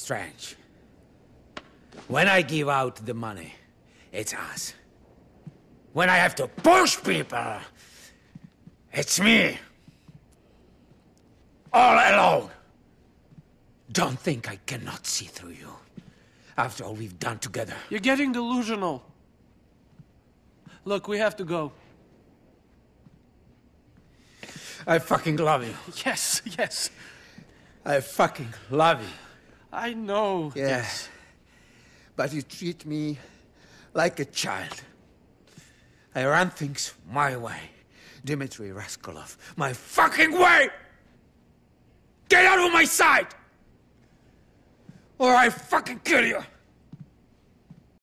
Strange. When I give out the money, it's us. When I have to push people, it's me. All alone. Don't think I cannot see through you. After all we've done together. You're getting delusional. Look, we have to go. I fucking love you. Yes, yes. I fucking love you. I know. Yeah. But you treat me like a child. I run things my way. Dimitri Rascalov, my fucking way! Get out of my sight! Or I fucking kill you!